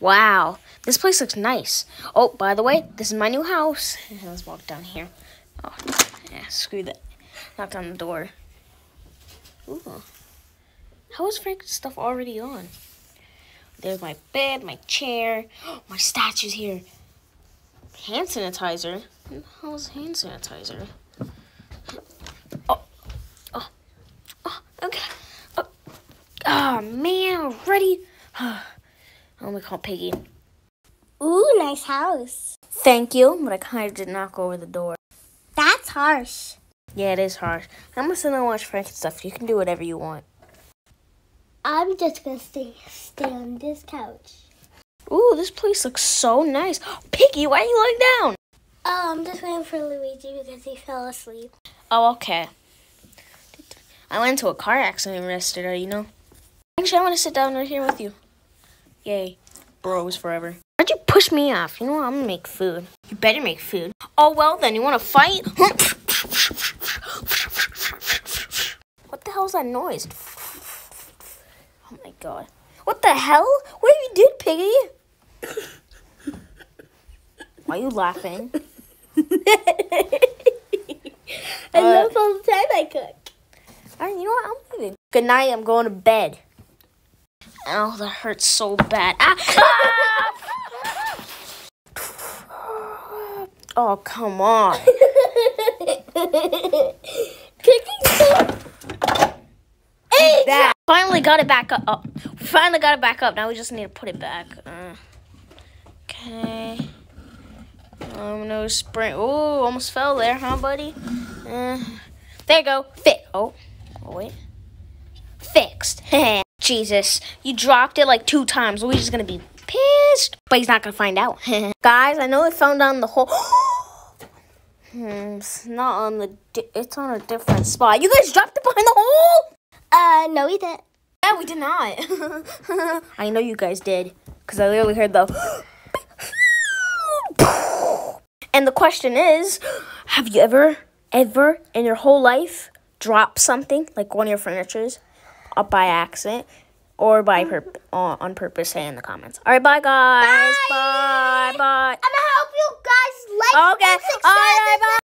Wow, this place looks nice. Oh, by the way, this is my new house. Let's walk down here. Oh, yeah, screw that. Knock on the door. Ooh. How is Frank's stuff already on? There's my bed, my chair, my statue's here. Hand sanitizer? Hell is hand sanitizer? Oh, oh, oh, okay. Oh, oh man, ready? I'm gonna call Piggy. Ooh, nice house. Thank you, but I kind of did knock over the door. That's harsh. Yeah, it is harsh. I'm gonna sit and watch Frank's stuff. You can do whatever you want. I'm just gonna stay stay on this couch. Ooh, this place looks so nice. Piggy, why are you lying down? Oh, I'm just waiting for Luigi because he fell asleep. Oh, okay. I went into a car accident yesterday, you know. Actually, I want to sit down right here with you. Yay. Bros forever. Why'd you push me off? You know what? I'm gonna make food. You better make food. Oh, well then, you wanna fight? what the hell's that noise? Oh my god. What the hell? What have you did, Piggy? Why are you laughing? I Uh, love all the time I cook. All right, you know what? I'm leaving. Good night. I'm going to bed. Oh, that hurts so bad. Ah! oh, come on. Cooking so Hey, That finally got it back up. Oh, finally got it back up. Now we just need to put it back. Uh, okay. Um, no sprint. Oh, almost fell there, huh, buddy? Uh, there you go. Fit. Oh, oh wait. Fixed. Jesus, you dropped it like two times. Luigi's gonna be pissed, but he's not gonna find out. Guys, I know it fell down the hole. hmm, it's not on the. It's on a different spot. You guys dropped it behind the hole. Uh, no, we didn't. Yeah, we did not. I know you guys did, because I literally heard the. and the question is Have you ever, ever in your whole life dropped something, like one of your furnitures, up by accident? Or by purp- uh, on purpose, say in the comments. All right, bye, guys. Bye, bye. I'm gonna help you guys like Okay. All right, bye.